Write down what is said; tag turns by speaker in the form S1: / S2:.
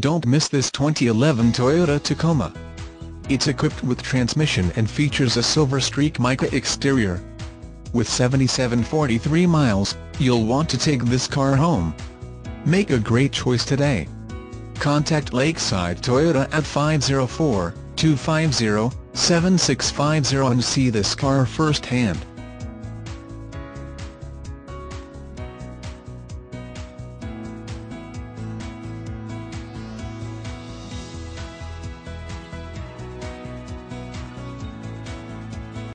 S1: Don't miss this 2011 Toyota Tacoma. It's equipped with transmission and features a silver streak mica exterior. With 7743 miles, you'll want to take this car home. Make a great choice today. Contact Lakeside Toyota at 504-250-7650 and see this car firsthand.